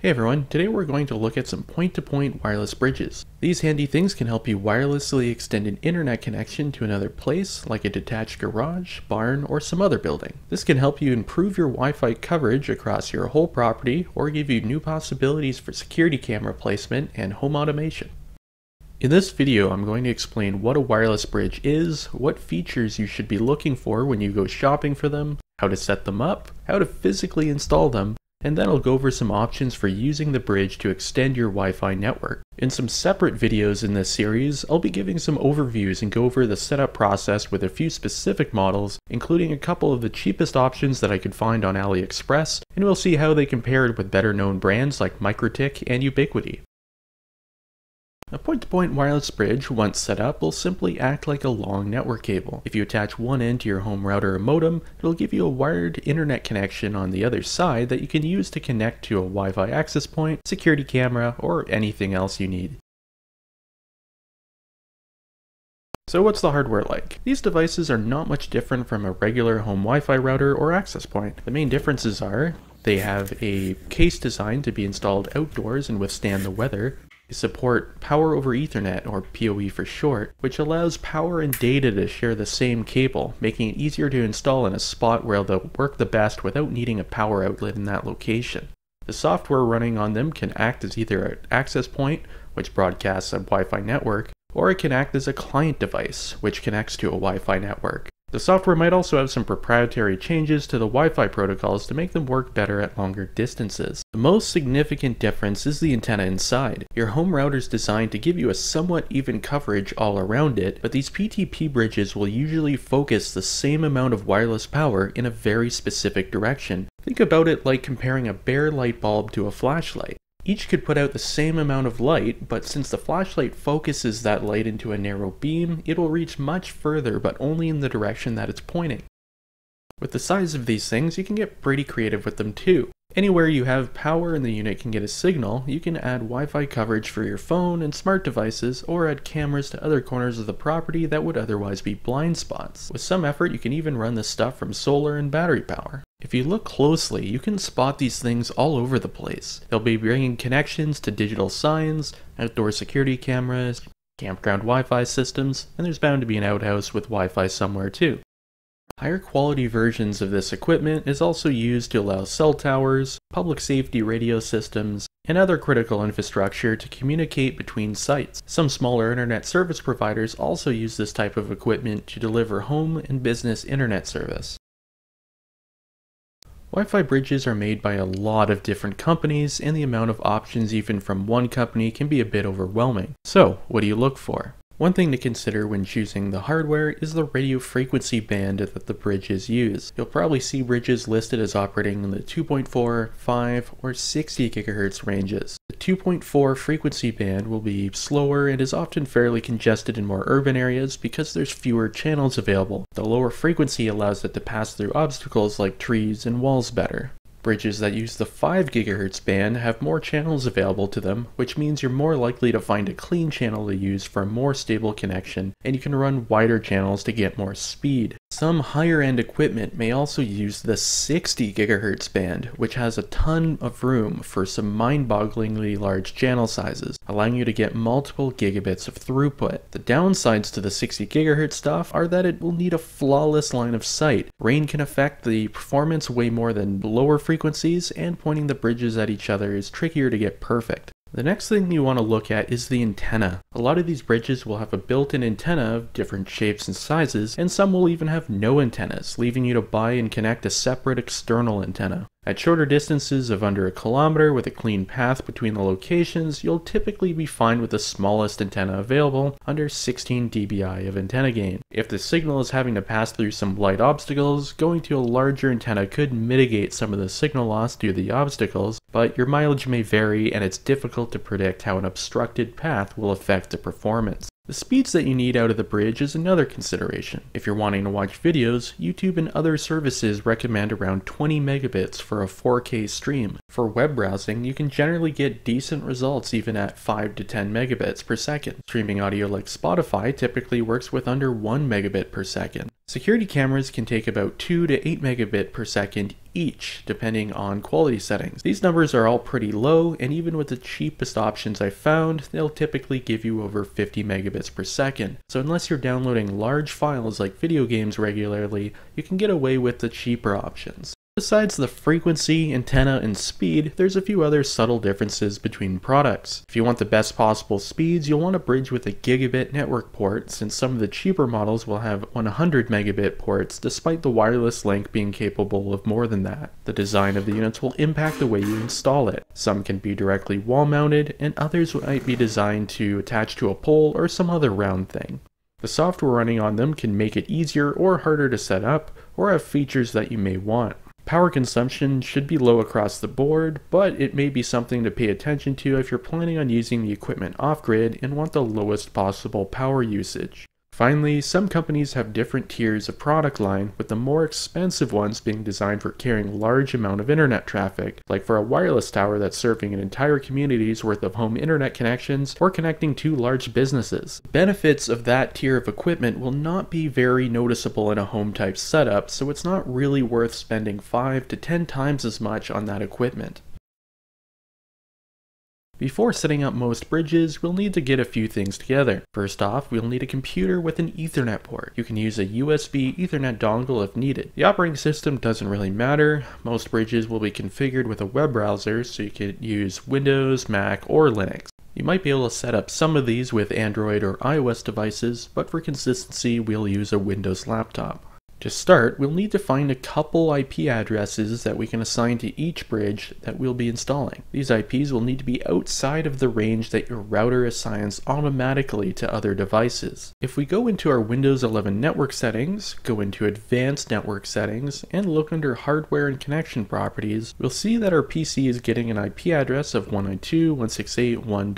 Hey everyone, today we're going to look at some point-to-point -point wireless bridges. These handy things can help you wirelessly extend an internet connection to another place, like a detached garage, barn, or some other building. This can help you improve your Wi-Fi coverage across your whole property, or give you new possibilities for security camera placement and home automation. In this video, I'm going to explain what a wireless bridge is, what features you should be looking for when you go shopping for them, how to set them up, how to physically install them, and then I'll go over some options for using the bridge to extend your Wi-Fi network. In some separate videos in this series, I'll be giving some overviews and go over the setup process with a few specific models, including a couple of the cheapest options that I could find on AliExpress, and we'll see how they compared with better known brands like MikroTik and Ubiquiti. A point-to-point -point wireless bridge, once set up, will simply act like a long network cable. If you attach one end to your home router or modem, it'll give you a wired internet connection on the other side that you can use to connect to a Wi-Fi access point, security camera, or anything else you need. So what's the hardware like? These devices are not much different from a regular home Wi-Fi router or access point. The main differences are they have a case designed to be installed outdoors and withstand the weather, support Power over Ethernet, or PoE for short, which allows power and data to share the same cable, making it easier to install in a spot where they'll work the best without needing a power outlet in that location. The software running on them can act as either an access point, which broadcasts a Wi-Fi network, or it can act as a client device, which connects to a Wi-Fi network. The software might also have some proprietary changes to the Wi-Fi protocols to make them work better at longer distances. The most significant difference is the antenna inside. Your home router is designed to give you a somewhat even coverage all around it, but these PTP bridges will usually focus the same amount of wireless power in a very specific direction. Think about it like comparing a bare light bulb to a flashlight. Each could put out the same amount of light, but since the flashlight focuses that light into a narrow beam, it will reach much further but only in the direction that it's pointing. With the size of these things, you can get pretty creative with them too. Anywhere you have power and the unit can get a signal, you can add Wi-Fi coverage for your phone and smart devices, or add cameras to other corners of the property that would otherwise be blind spots. With some effort, you can even run this stuff from solar and battery power. If you look closely, you can spot these things all over the place. They'll be bringing connections to digital signs, outdoor security cameras, campground Wi-Fi systems, and there's bound to be an outhouse with Wi-Fi somewhere too. Higher quality versions of this equipment is also used to allow cell towers, public safety radio systems, and other critical infrastructure to communicate between sites. Some smaller internet service providers also use this type of equipment to deliver home and business internet service. Wi-Fi bridges are made by a lot of different companies and the amount of options even from one company can be a bit overwhelming. So, what do you look for? One thing to consider when choosing the hardware is the radio frequency band that the bridges use. You'll probably see bridges listed as operating in the 2.4, 5, or 60 GHz ranges. The 2.4 frequency band will be slower and is often fairly congested in more urban areas because there's fewer channels available. The lower frequency allows it to pass through obstacles like trees and walls better. Bridges that use the 5 GHz band have more channels available to them, which means you're more likely to find a clean channel to use for a more stable connection, and you can run wider channels to get more speed. Some higher end equipment may also use the 60 GHz band, which has a ton of room for some mind-bogglingly large channel sizes, allowing you to get multiple gigabits of throughput. The downsides to the 60 GHz stuff are that it will need a flawless line of sight. Rain can affect the performance way more than lower frequencies, and pointing the bridges at each other is trickier to get perfect. The next thing you want to look at is the antenna. A lot of these bridges will have a built-in antenna of different shapes and sizes, and some will even have no antennas, leaving you to buy and connect a separate external antenna. At shorter distances of under a kilometer with a clean path between the locations, you'll typically be fine with the smallest antenna available, under 16 dBi of antenna gain. If the signal is having to pass through some light obstacles, going to a larger antenna could mitigate some of the signal loss due to the obstacles, but your mileage may vary and it's difficult to predict how an obstructed path will affect the performance. The speeds that you need out of the bridge is another consideration. If you're wanting to watch videos, YouTube and other services recommend around 20 megabits for a 4K stream. For web browsing, you can generally get decent results even at 5 to 10 megabits per second. Streaming audio like Spotify typically works with under 1 megabit per second. Security cameras can take about 2 to 8 megabit per second each, depending on quality settings. These numbers are all pretty low, and even with the cheapest options I found, they'll typically give you over 50 megabits per second. So unless you're downloading large files like video games regularly, you can get away with the cheaper options. Besides the frequency, antenna, and speed, there's a few other subtle differences between products. If you want the best possible speeds, you'll want a bridge with a gigabit network port, since some of the cheaper models will have 100 megabit ports, despite the wireless link being capable of more than that. The design of the units will impact the way you install it. Some can be directly wall mounted, and others might be designed to attach to a pole or some other round thing. The software running on them can make it easier or harder to set up, or have features that you may want. Power consumption should be low across the board, but it may be something to pay attention to if you're planning on using the equipment off-grid and want the lowest possible power usage. Finally, some companies have different tiers of product line, with the more expensive ones being designed for carrying large amount of internet traffic, like for a wireless tower that's serving an entire community's worth of home internet connections or connecting two large businesses. Benefits of that tier of equipment will not be very noticeable in a home type setup, so it's not really worth spending 5 to 10 times as much on that equipment. Before setting up most bridges, we'll need to get a few things together. First off, we'll need a computer with an Ethernet port. You can use a USB Ethernet dongle if needed. The operating system doesn't really matter. Most bridges will be configured with a web browser, so you can use Windows, Mac, or Linux. You might be able to set up some of these with Android or iOS devices, but for consistency, we'll use a Windows laptop. To start, we'll need to find a couple IP addresses that we can assign to each bridge that we'll be installing. These IPs will need to be outside of the range that your router assigns automatically to other devices. If we go into our Windows 11 network settings, go into advanced network settings, and look under hardware and connection properties, we'll see that our PC is getting an IP address of 192.168.1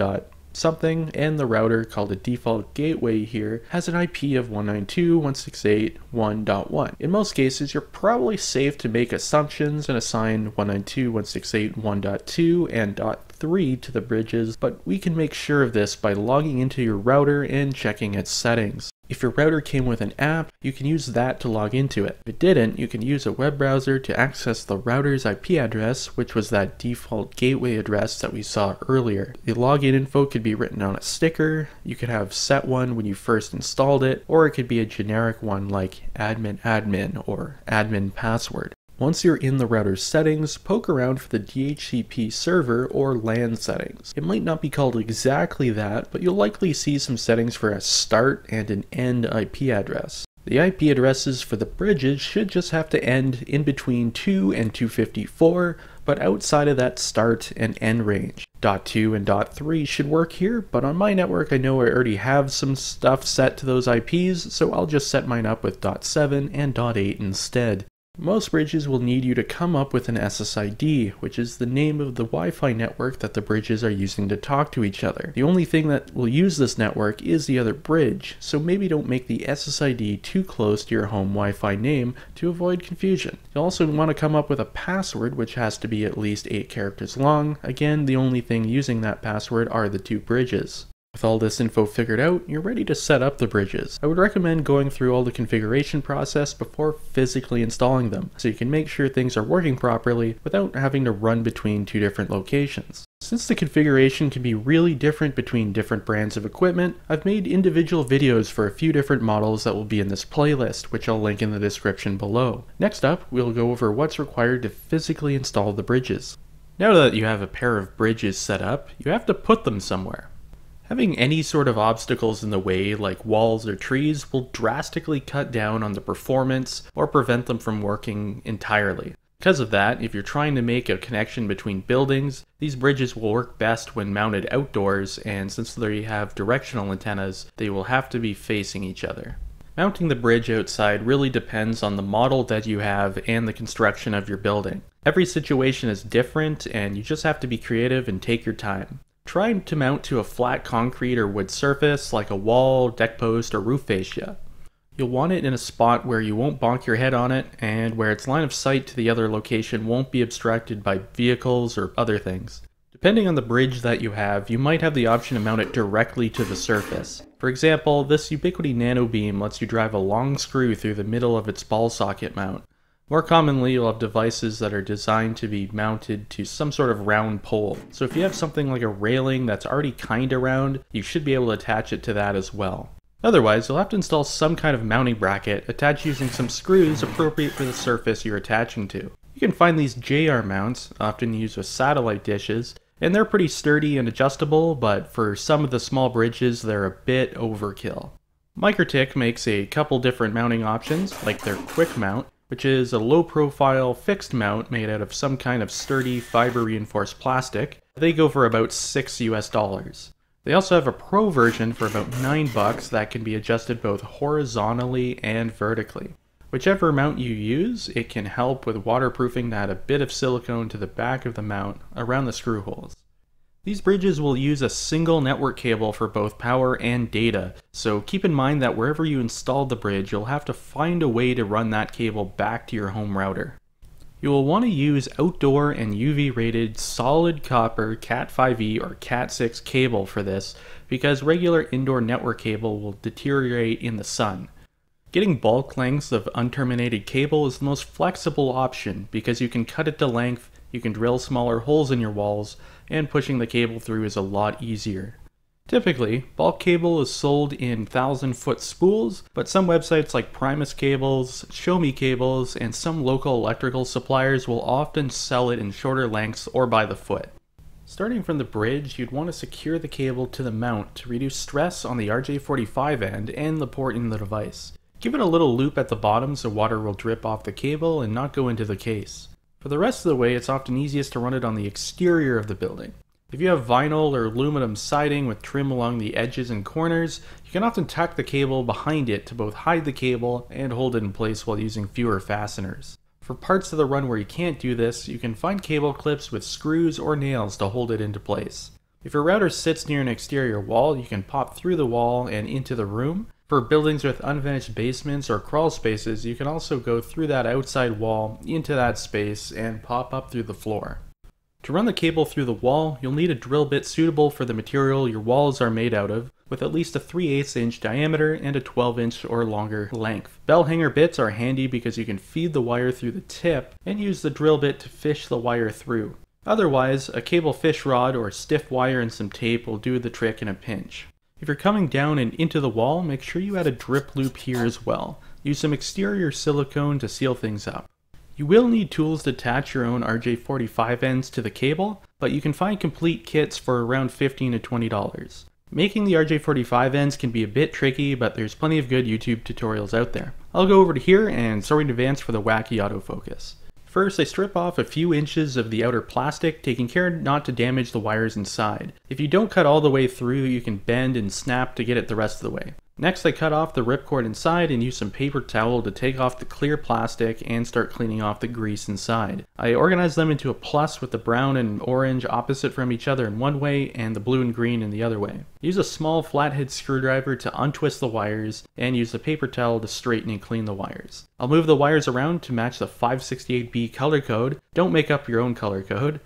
something, and the router called the default gateway here has an IP of 192.168.1.1. In most cases, you're probably safe to make assumptions and assign 192.168.1.2 and .3 to the bridges, but we can make sure of this by logging into your router and checking its settings. If your router came with an app, you can use that to log into it. If it didn't, you can use a web browser to access the router's IP address, which was that default gateway address that we saw earlier. The login info could be written on a sticker, you could have set one when you first installed it, or it could be a generic one like admin admin or admin password. Once you're in the router's settings, poke around for the DHCP server or LAN settings. It might not be called exactly that, but you'll likely see some settings for a start and an end IP address. The IP addresses for the bridges should just have to end in between 2 and 254, but outside of that start and end range. Dot 2 and dot 3 should work here, but on my network I know I already have some stuff set to those IPs, so I'll just set mine up with dot 7 and dot 8 instead. Most bridges will need you to come up with an SSID, which is the name of the Wi-Fi network that the bridges are using to talk to each other. The only thing that will use this network is the other bridge, so maybe don't make the SSID too close to your home Wi-Fi name to avoid confusion. You'll also want to come up with a password which has to be at least 8 characters long. Again, the only thing using that password are the two bridges. With all this info figured out, you're ready to set up the bridges. I would recommend going through all the configuration process before physically installing them, so you can make sure things are working properly without having to run between two different locations. Since the configuration can be really different between different brands of equipment, I've made individual videos for a few different models that will be in this playlist, which I'll link in the description below. Next up, we'll go over what's required to physically install the bridges. Now that you have a pair of bridges set up, you have to put them somewhere. Having any sort of obstacles in the way, like walls or trees, will drastically cut down on the performance or prevent them from working entirely. Because of that, if you're trying to make a connection between buildings, these bridges will work best when mounted outdoors, and since they have directional antennas, they will have to be facing each other. Mounting the bridge outside really depends on the model that you have and the construction of your building. Every situation is different, and you just have to be creative and take your time. Try to mount to a flat concrete or wood surface like a wall, deck post, or roof fascia. You'll want it in a spot where you won't bonk your head on it and where its line of sight to the other location won't be obstructed by vehicles or other things. Depending on the bridge that you have, you might have the option to mount it directly to the surface. For example, this Ubiquiti NanoBeam lets you drive a long screw through the middle of its ball socket mount. More commonly, you'll have devices that are designed to be mounted to some sort of round pole. So if you have something like a railing that's already kinda round, you should be able to attach it to that as well. Otherwise, you'll have to install some kind of mounting bracket attached using some screws appropriate for the surface you're attaching to. You can find these JR mounts, often used with satellite dishes, and they're pretty sturdy and adjustable, but for some of the small bridges, they're a bit overkill. MikroTik makes a couple different mounting options, like their Quick Mount, which is a low-profile fixed mount made out of some kind of sturdy fiber-reinforced plastic. They go for about 6 US dollars. They also have a pro version for about 9 bucks that can be adjusted both horizontally and vertically. Whichever mount you use, it can help with waterproofing to add a bit of silicone to the back of the mount around the screw holes. These bridges will use a single network cable for both power and data, so keep in mind that wherever you install the bridge, you'll have to find a way to run that cable back to your home router. You will want to use outdoor and UV rated solid copper Cat5e or Cat6 cable for this because regular indoor network cable will deteriorate in the sun. Getting bulk lengths of unterminated cable is the most flexible option because you can cut it to length, you can drill smaller holes in your walls, and pushing the cable through is a lot easier. Typically, bulk cable is sold in 1000 foot spools, but some websites like Primus Cables, Show Me Cables, and some local electrical suppliers will often sell it in shorter lengths or by the foot. Starting from the bridge, you'd want to secure the cable to the mount to reduce stress on the RJ45 end and the port in the device. Give it a little loop at the bottom so water will drip off the cable and not go into the case. For the rest of the way, it's often easiest to run it on the exterior of the building. If you have vinyl or aluminum siding with trim along the edges and corners, you can often tuck the cable behind it to both hide the cable and hold it in place while using fewer fasteners. For parts of the run where you can't do this, you can find cable clips with screws or nails to hold it into place. If your router sits near an exterior wall, you can pop through the wall and into the room, for buildings with unfinished basements or crawl spaces, you can also go through that outside wall into that space and pop up through the floor. To run the cable through the wall, you'll need a drill bit suitable for the material your walls are made out of, with at least a 3 8 inch diameter and a 12 inch or longer length. Bell hanger bits are handy because you can feed the wire through the tip and use the drill bit to fish the wire through. Otherwise, a cable fish rod or stiff wire and some tape will do the trick in a pinch. If you're coming down and into the wall, make sure you add a drip loop here as well. Use some exterior silicone to seal things up. You will need tools to attach your own RJ45 ends to the cable, but you can find complete kits for around 15 to $20. Making the RJ45 ends can be a bit tricky, but there's plenty of good YouTube tutorials out there. I'll go over to here and sorry in advance for the wacky autofocus. First, I strip off a few inches of the outer plastic, taking care not to damage the wires inside. If you don't cut all the way through, you can bend and snap to get it the rest of the way. Next I cut off the ripcord inside and use some paper towel to take off the clear plastic and start cleaning off the grease inside. I organize them into a plus with the brown and orange opposite from each other in one way and the blue and green in the other way. Use a small flathead screwdriver to untwist the wires and use the paper towel to straighten and clean the wires. I'll move the wires around to match the 568B color code. Don't make up your own color code.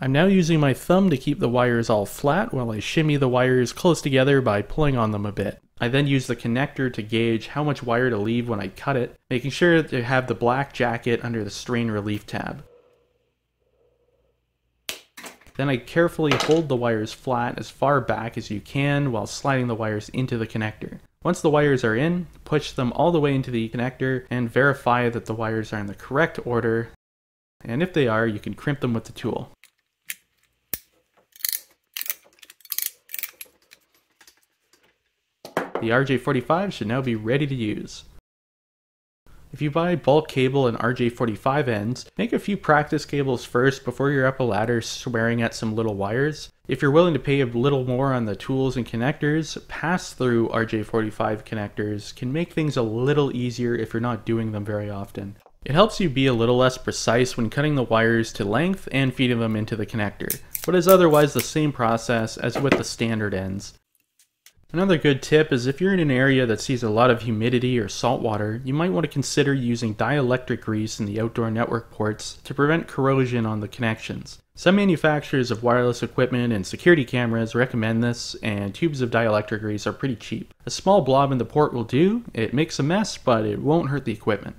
I'm now using my thumb to keep the wires all flat while I shimmy the wires close together by pulling on them a bit. I then use the connector to gauge how much wire to leave when I cut it, making sure to have the black jacket under the strain relief tab. Then I carefully hold the wires flat as far back as you can while sliding the wires into the connector. Once the wires are in, push them all the way into the connector and verify that the wires are in the correct order. And if they are, you can crimp them with the tool. The RJ45 should now be ready to use. If you buy bulk cable and RJ45 ends, make a few practice cables first before you're up a ladder swearing at some little wires. If you're willing to pay a little more on the tools and connectors, pass-through RJ45 connectors can make things a little easier if you're not doing them very often. It helps you be a little less precise when cutting the wires to length and feeding them into the connector, but is otherwise the same process as with the standard ends. Another good tip is if you're in an area that sees a lot of humidity or salt water, you might want to consider using dielectric grease in the outdoor network ports to prevent corrosion on the connections. Some manufacturers of wireless equipment and security cameras recommend this, and tubes of dielectric grease are pretty cheap. A small blob in the port will do, it makes a mess, but it won't hurt the equipment.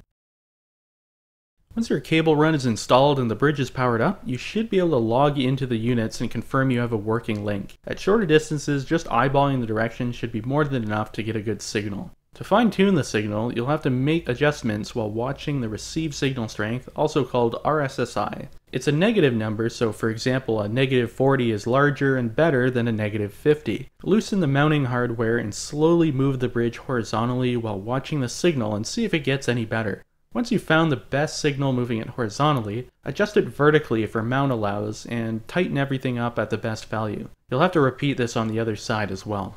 Once your cable run is installed and the bridge is powered up, you should be able to log into the units and confirm you have a working link. At shorter distances, just eyeballing the direction should be more than enough to get a good signal. To fine tune the signal, you'll have to make adjustments while watching the received signal strength, also called RSSI. It's a negative number, so for example, a negative 40 is larger and better than a negative 50. Loosen the mounting hardware and slowly move the bridge horizontally while watching the signal and see if it gets any better. Once you've found the best signal moving it horizontally, adjust it vertically if your mount allows, and tighten everything up at the best value. You'll have to repeat this on the other side as well.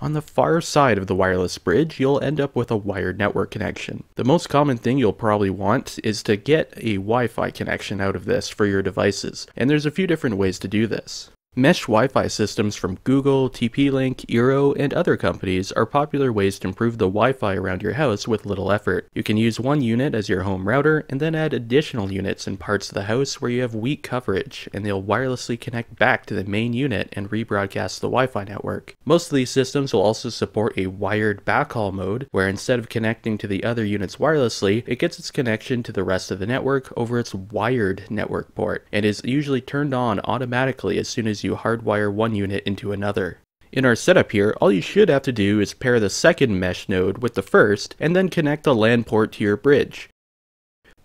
On the far side of the wireless bridge, you'll end up with a wired network connection. The most common thing you'll probably want is to get a Wi-Fi connection out of this for your devices, and there's a few different ways to do this. Mesh Wi-Fi systems from Google, TP-Link, Eero, and other companies are popular ways to improve the Wi-Fi around your house with little effort. You can use one unit as your home router, and then add additional units in parts of the house where you have weak coverage, and they'll wirelessly connect back to the main unit and rebroadcast the Wi-Fi network. Most of these systems will also support a wired backhaul mode, where instead of connecting to the other units wirelessly, it gets its connection to the rest of the network over its wired network port, and is usually turned on automatically as soon as you hardwire one unit into another. In our setup here, all you should have to do is pair the second mesh node with the first, and then connect the LAN port to your bridge.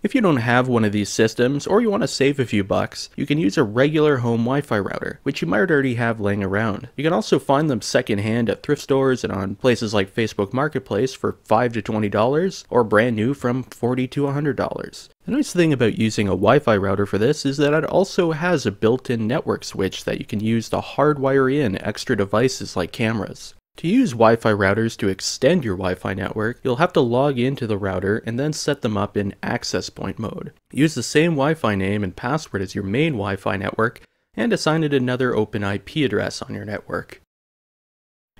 If you don't have one of these systems, or you want to save a few bucks, you can use a regular home Wi-Fi router, which you might already have laying around. You can also find them secondhand at thrift stores and on places like Facebook Marketplace for 5 to $20, or brand new from 40 to $100. The nice thing about using a Wi-Fi router for this is that it also has a built-in network switch that you can use to hardwire in extra devices like cameras. To use Wi-Fi routers to extend your Wi-Fi network, you'll have to log into the router and then set them up in access point mode. Use the same Wi-Fi name and password as your main Wi-Fi network and assign it another open IP address on your network.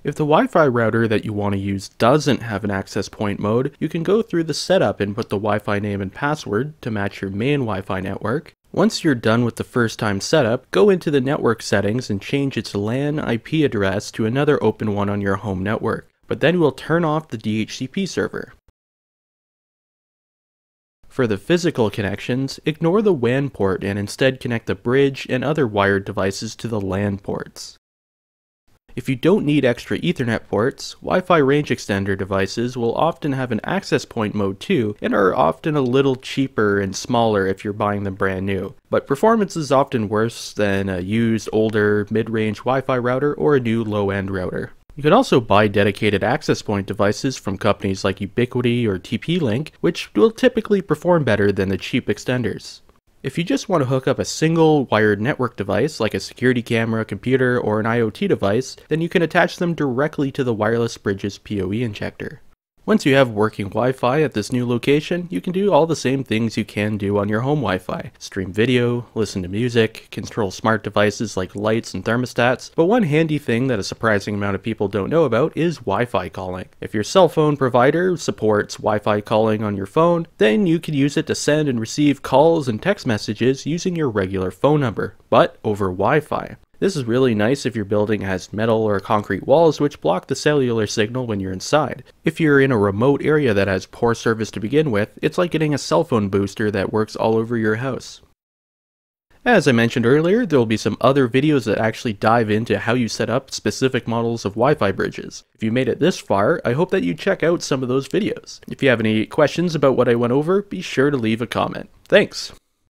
If the Wi-Fi router that you want to use doesn't have an access point mode, you can go through the setup and put the Wi-Fi name and password to match your main Wi-Fi network. Once you're done with the first time setup, go into the network settings and change its LAN IP address to another open one on your home network, but then we'll turn off the DHCP server. For the physical connections, ignore the WAN port and instead connect the bridge and other wired devices to the LAN ports. If you don't need extra Ethernet ports, Wi-Fi range extender devices will often have an access point mode too, and are often a little cheaper and smaller if you're buying them brand new. But performance is often worse than a used, older, mid-range Wi-Fi router or a new low-end router. You can also buy dedicated access point devices from companies like Ubiquiti or TP-Link, which will typically perform better than the cheap extenders. If you just want to hook up a single wired network device, like a security camera, computer, or an IoT device, then you can attach them directly to the wireless bridge's PoE injector. Once you have working Wi-Fi at this new location, you can do all the same things you can do on your home Wi-Fi. Stream video, listen to music, control smart devices like lights and thermostats, but one handy thing that a surprising amount of people don't know about is Wi-Fi calling. If your cell phone provider supports Wi-Fi calling on your phone, then you can use it to send and receive calls and text messages using your regular phone number, but over Wi-Fi. This is really nice if your building has metal or concrete walls which block the cellular signal when you're inside. If you're in a remote area that has poor service to begin with, it's like getting a cell phone booster that works all over your house. As I mentioned earlier, there will be some other videos that actually dive into how you set up specific models of Wi-Fi bridges. If you made it this far, I hope that you check out some of those videos. If you have any questions about what I went over, be sure to leave a comment. Thanks!